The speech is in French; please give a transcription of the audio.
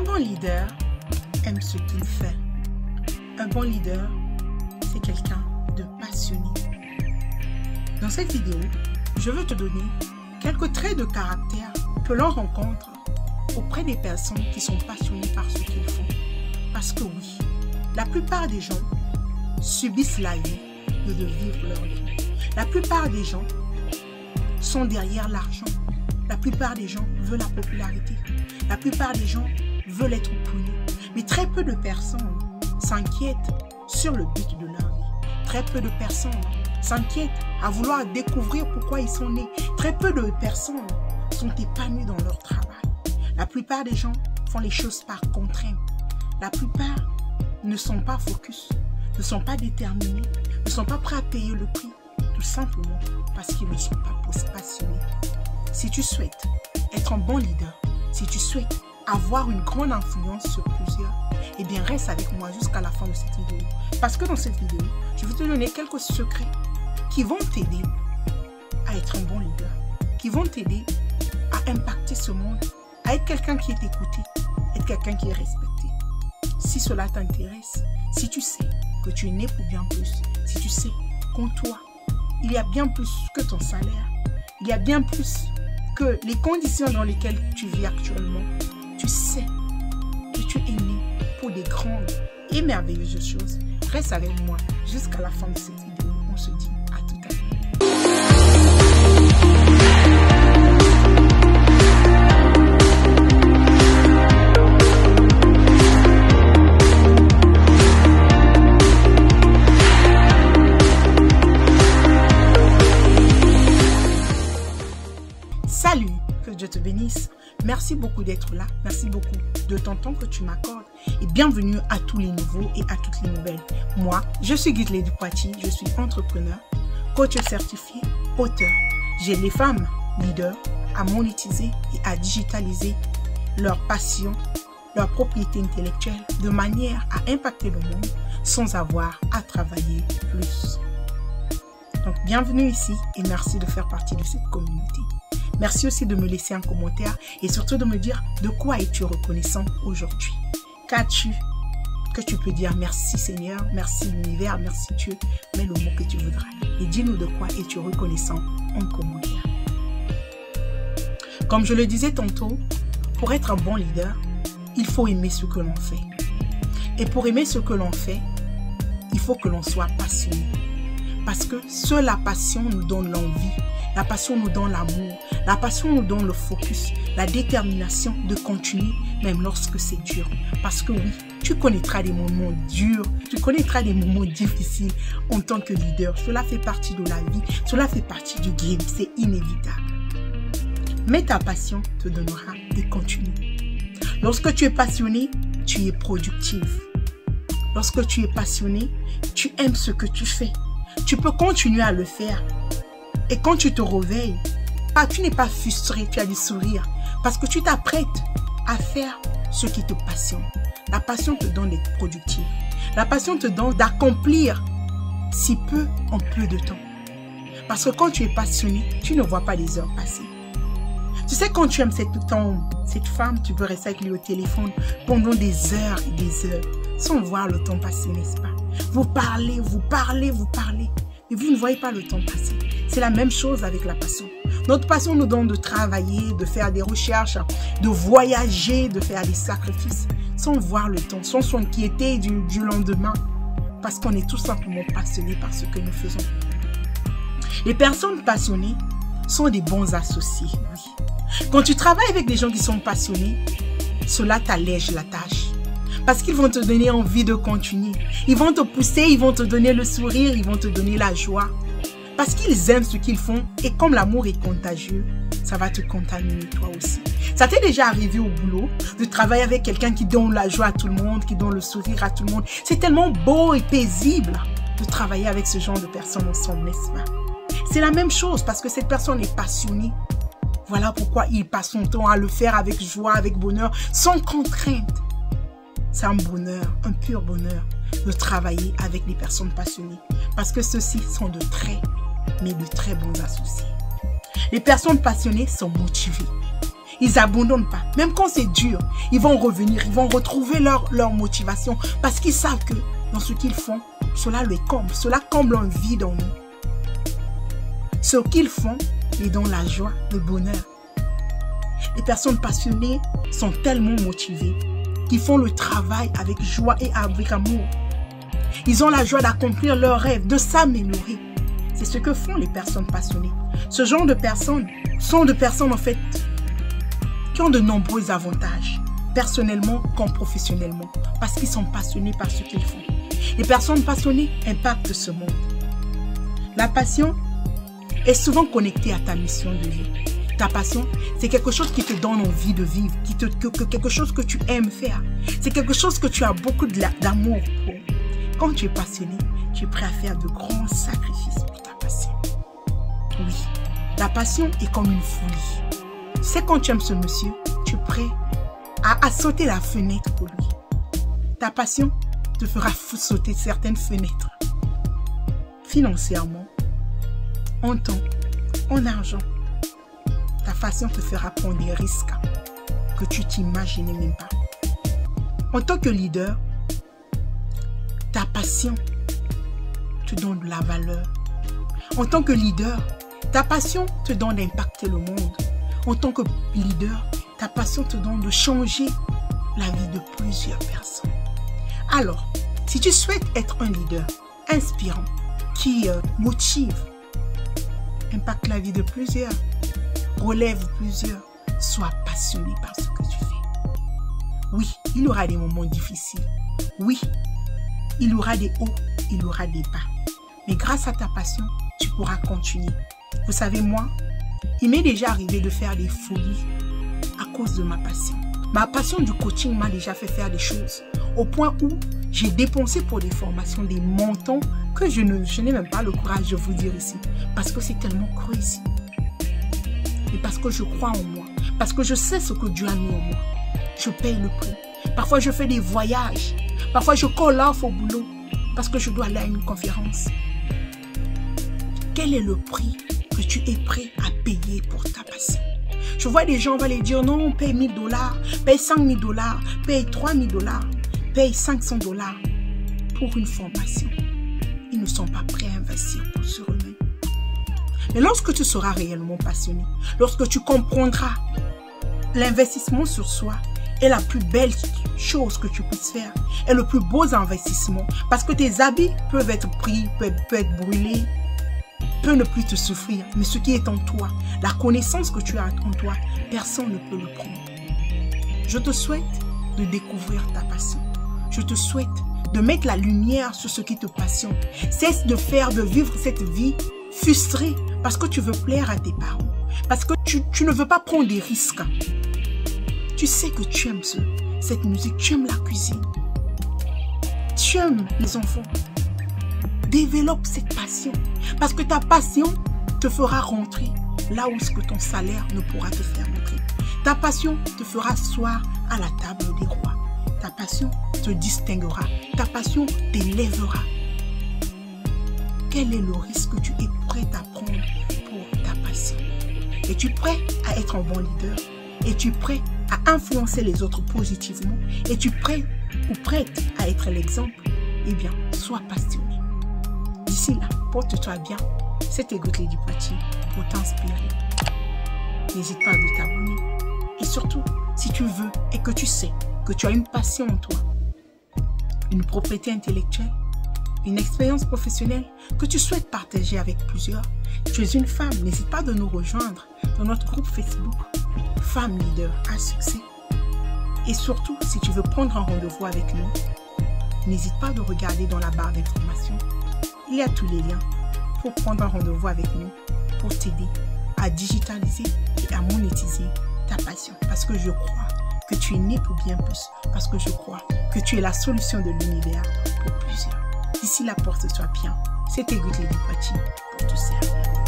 Un bon leader aime ce qu'il fait. Un bon leader, c'est quelqu'un de passionné. Dans cette vidéo, je veux te donner quelques traits de caractère que l'on rencontre auprès des personnes qui sont passionnées par ce qu'ils font. Parce que oui, la plupart des gens subissent la vie de vivre leur vie. La plupart des gens sont derrière l'argent. La plupart des gens veulent la popularité. La plupart des gens veulent être connus. Mais très peu de personnes s'inquiètent sur le but de leur vie. Très peu de personnes s'inquiètent à vouloir découvrir pourquoi ils sont nés. Très peu de personnes sont épanouies dans leur travail. La plupart des gens font les choses par contrainte. La plupart ne sont pas focus, ne sont pas déterminés, ne sont pas prêts à payer le prix, tout simplement parce qu'ils ne sont pas passionnés. Si tu souhaites être un bon leader, si tu souhaites avoir une grande influence sur plusieurs, eh bien reste avec moi jusqu'à la fin de cette vidéo. Parce que dans cette vidéo, je vais te donner quelques secrets qui vont t'aider à être un bon leader, qui vont t'aider à impacter ce monde, à être quelqu'un qui est écouté, être quelqu'un qui est respecté. Si cela t'intéresse, si tu sais que tu es né pour bien plus, si tu sais qu'en toi, il y a bien plus que ton salaire, il y a bien plus que les conditions dans lesquelles tu vis actuellement, tu sais que tu es né pour des grandes et merveilleuses choses. Reste avec moi jusqu'à la fin de cette vidéo. On se dit te bénisse. Merci beaucoup d'être là. Merci beaucoup de ton temps que tu m'accordes. Et bienvenue à tous les nouveaux et à toutes les nouvelles. Moi, je suis Guitley Dupoitier. Je suis entrepreneur, coach certifié, auteur. J'ai les femmes leaders à monétiser et à digitaliser leur passion, leur propriété intellectuelle de manière à impacter le monde sans avoir à travailler plus. Donc, bienvenue ici et merci de faire partie de cette communauté. Merci aussi de me laisser un commentaire et surtout de me dire de quoi es-tu reconnaissant aujourd'hui. Qu'as-tu que tu peux dire? Merci Seigneur, merci l'univers, merci Dieu, mets le mot que tu voudras. Et dis-nous de quoi es-tu reconnaissant en commentaire. Comme je le disais tantôt, pour être un bon leader, il faut aimer ce que l'on fait. Et pour aimer ce que l'on fait, il faut que l'on soit passionné. Parce que seule la passion nous donne l'envie, la passion nous donne l'amour, la passion nous donne le focus, la détermination de continuer même lorsque c'est dur. Parce que oui, tu connaîtras des moments durs, tu connaîtras des moments difficiles en tant que leader. Cela fait partie de la vie, cela fait partie du game, c'est inévitable. Mais ta passion te donnera de continuer. Lorsque tu es passionné, tu es productif. Lorsque tu es passionné, tu aimes ce que tu fais. Tu peux continuer à le faire. Et quand tu te réveilles, pas, tu n'es pas frustré, tu as du sourire. Parce que tu t'apprêtes à faire ce qui te passionne. La passion te donne d'être productif. La passion te donne d'accomplir si peu en peu de temps. Parce que quand tu es passionné, tu ne vois pas les heures passer. Tu sais, quand tu aimes cette, ton, cette femme, tu peux rester avec lui au téléphone pendant des heures et des heures sans voir le temps passer, n'est-ce pas? Vous parlez, vous parlez, vous parlez, mais vous ne voyez pas le temps passer. C'est la même chose avec la passion. Notre passion nous donne de travailler, de faire des recherches, de voyager, de faire des sacrifices, sans voir le temps, sans s'inquiéter du, lendemain, parce qu'on est tout simplement passionné par ce que nous faisons. Les personnes passionnées sont des bons associés. Quand tu travailles avec des gens qui sont passionnés, cela t'allège la tâche. Parce qu'ils vont te donner envie de continuer. Ils vont te pousser, ils vont te donner le sourire, ils vont te donner la joie. Parce qu'ils aiment ce qu'ils font et comme l'amour est contagieux, ça va te contaminer toi aussi. Ça t'est déjà arrivé au boulot de travailler avec quelqu'un qui donne la joie à tout le monde, qui donne le sourire à tout le monde. C'est tellement beau et paisible de travailler avec ce genre de personnes ensemble, n'est-ce pas? C'est la même chose parce que cette personne est passionnée. Voilà pourquoi il passe son temps à le faire avec joie, avec bonheur, sans contrainte. C'est un bonheur, un pur bonheur de travailler avec des personnes passionnées. Parce que ceux-ci sont de très, mais de très bons associés. Les personnes passionnées sont motivées. Ils abandonnent pas. Même quand c'est dur, ils vont revenir, ils vont retrouver leur, leur motivation parce qu'ils savent que dans ce qu'ils font, cela les comble, cela comble un vide en nous. Ce qu'ils font les donne la joie, le bonheur. Les personnes passionnées sont tellement motivées qu'ils font le travail avec joie et avec amour. Ils ont la joie d'accomplir leurs rêves, de s'améliorer. C'est ce que font les personnes passionnées. Ce genre de personnes sont de personnes en fait qui ont de nombreux avantages, personnellement comme professionnellement, parce qu'ils sont passionnés par ce qu'ils font. Les personnes passionnées impactent ce monde. La passion est souvent connectée à ta mission de vie. Ta passion, c'est quelque chose qui te donne envie de vivre, qui quelque chose que tu aimes faire. C'est quelque chose que tu as beaucoup d'amour pour. Quand tu es passionné, tu es prêt à faire de grands sacrifices. Oui, la passion est comme une folie. C'est quand tu aimes ce monsieur, tu es prêt à, à sauter la fenêtre pour lui. Ta passion te fera sauter certaines fenêtres. Financièrement, en temps, en argent, ta passion te fera prendre des risques que tu t'imaginais même pas. En tant que leader, ta passion te donne de la valeur. En tant que leader, ta passion te donne d'impacter le monde. En tant que leader, ta passion te donne de changer la vie de plusieurs personnes. Alors, si tu souhaites être un leader inspirant, qui euh, motive, impacte la vie de plusieurs, relève plusieurs, sois passionné par ce que tu fais. Oui, il y aura des moments difficiles. Oui, il y aura des hauts, il y aura des bas. Mais grâce à ta passion, tu pourras continuer. Vous savez, moi, il m'est déjà arrivé de faire des folies à cause de ma passion. Ma passion du coaching m'a déjà fait faire des choses au point où j'ai dépensé pour des formations des montants que je n'ai même pas le courage de vous dire ici. Parce que c'est tellement ici. Et parce que je crois en moi. Parce que je sais ce que Dieu a mis en moi. Je paye le prix. Parfois, je fais des voyages Parfois, je colle off au boulot parce que je dois aller à une conférence. Quel est le prix tu es prêt à payer pour ta passion? Je vois des gens, vont les dire, non, paye 1000 dollars, paye 5 000 dollars, paye 3 000 dollars, paye 500 dollars pour une formation. Ils ne sont pas prêts à investir pour sur eux-mêmes. Mais lorsque tu seras réellement passionné, lorsque tu comprendras l'investissement sur soi est la plus belle chose que tu puisses faire, est le plus beau investissement. Parce que tes habits peuvent être pris, peuvent, être brûlés, peuvent ne plus te souffrir. Mais ce qui est en toi, la connaissance que tu as en toi, personne ne peut le prendre. Je te souhaite de découvrir ta passion. Je te souhaite de mettre la lumière sur ce qui te passionne. Cesse de faire, de vivre cette vie frustrée parce que tu veux plaire à tes parents. Parce que tu, tu ne veux pas prendre des risques. Tu sais que tu aimes cette musique, tu aimes la cuisine. Tu aimes les enfants. Développe cette passion. Parce que ta passion te fera rentrer là où ce que ton salaire ne pourra te faire rentrer. Ta passion te fera soir à la table des rois. Ta passion te distinguera. Ta passion t'élèvera. Quel est le risque que tu es prêt à prendre pour ta passion? Es-tu prêt à être un bon leader? Es-tu prêt à influencer les autres positivement? Es-tu prêt ou prête à être l'exemple? Eh bien, sois passionné. D'ici là, porte-toi bien. C'était Good Lady Poitiers pour t'inspirer. N'hésite pas à t'abonner. Et surtout, si tu veux et que tu sais que tu as une passion en toi, une propriété intellectuelle, une expérience professionnelle que tu souhaites partager avec plusieurs, tu es une femme, n'hésite pas de nous rejoindre dans notre groupe Facebook Femme Leader à succès. Et surtout, si tu veux prendre un rendez-vous avec nous, n'hésite pas de regarder dans la barre d'information. Il y a tous les liens pour prendre un rendez-vous avec nous, pour t'aider à digitaliser et à monétiser ta passion. Parce que je crois que tu es né pour bien plus. Parce que je crois que tu es la solution de l'univers pour plusieurs. D'ici la porte soit bien. C'était Good Lady pour te servir.